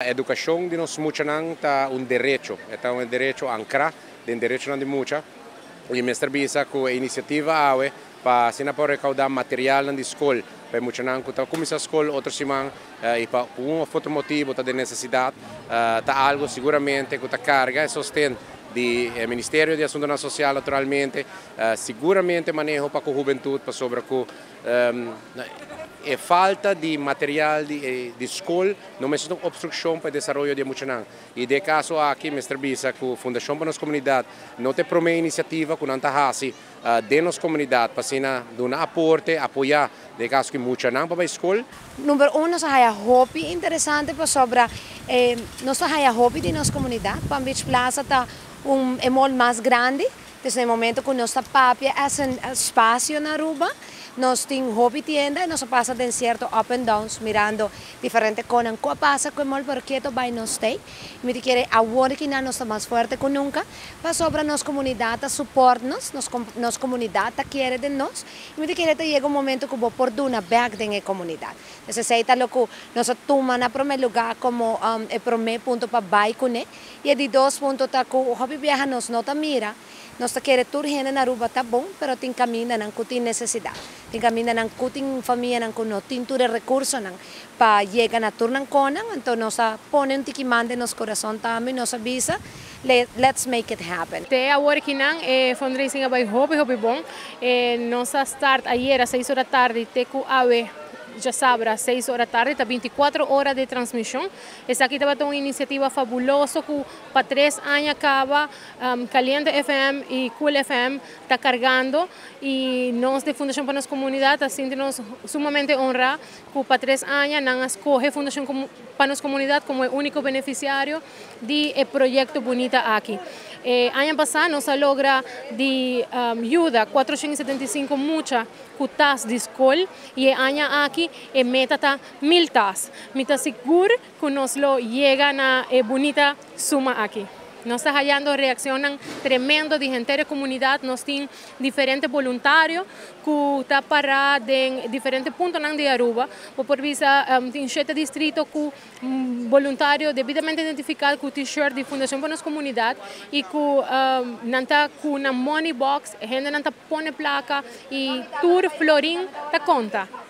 A educação de nós mucha não tá um direito, é um direito ancra, de direito não de mucha. E mestre bisa com a iniciativa awe para sina para recaudar material na escola, para mucha não que tá começa a escola outro semana e para um outro motivo tá de necessidade, tá algo seguramente que tá carga e sostém do Ministério de Assuntos Social naturalmente, seguramente manejo para a juventude, para sobre com é falta de material de, de escola, não é uma obstrução para o desenvolvimento de Muchanang. E de caso aqui, Mr. Bisa, com a Fundação para nossa comunidade, não tem promessa iniciativa com a Hasi, uh, de nossa comunidade, para dar um aporte, apoiar, de caso que Muchanang para a escola. Número um, nós temos um interessante para sobre, eh, nós temos um hobby de nossa comunidade, para a Beach Plaza está um emol mais grande, desde o momento que nossa papia um espaço na Aruba, nós temos hobby tienda e nós passa de certo up and downs mirando diferentes coisas. O que passa com o mall quieto vai não stay. Me quer agora que não está mais forte que nunca. Para sobre nossa comunidade suporta-nos, nossa comunidade quer de nós. E me quer que chega um momento que vou por uma back da comunidade. Então, se está lo que nós toma na primeiro lugar como um, é primeiro ponto para vai com ele. E de dois pontos tá que hobby viaja nos não mira. Nós queremos tudo gente na Aruba tá bom, mas tem caminho não tem necessidade. Tem caminho não tem família não não tem tudo recursos não para chegar na turna conan, então nós põe um tiki mande nos coração também, nós avisa, let, let's make it happen. Te que não é fundraising vai hobby hobby bom, é nossa start ayer às 6 horas tarde, te com ave já sabe, às 6 horas da tarde, está 24 horas de transmissão. Essa aqui estava uma iniciativa fabulosa que para três anos acaba, um, Caliente FM e Cool FM está carregando e nós de Fundação para a Nossa Comunidade nos sumamente honra que para três anos nós escolhe Fundação para a Nossa como o único beneficiário do projeto Bonita aqui. Eh, ano passado nós logra de um, ajuda 475 muchas cutas de escola e ano aqui e meta está mil tas. Mita seguro que nós lo llega na eh, bonita suma aqui. Nós estamos hallando reaccionan tremendo de comunidade, nós temos diferentes voluntários que estão parados em diferentes pontos de Aruba, por visa um, tem sete distritos com um, voluntário devidamente identificado com o t-shirt de Fundação para a Comunidade e com um, com uma money box, a gente nanta põe placa e tour florim da conta.